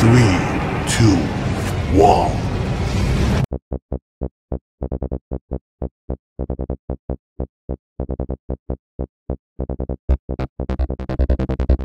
Three, two, one. Thank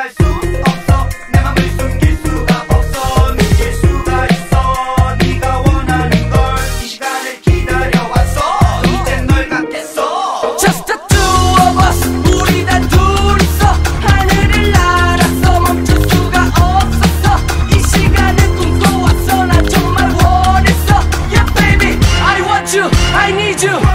할 수 없어. 내 맘을 숨길 수가 없어. 느낄 수가 있어. 네가 원하는 걸 이 시간을 기다려왔어. 이젠 널 갖겠어. Just two of us. 우리 단 둘이서 하늘을 날았어 멈출 수가 없었어. 이 시간을 꿈꿔왔어. 난 정말 원했어. Yeah baby. I want you. I need you.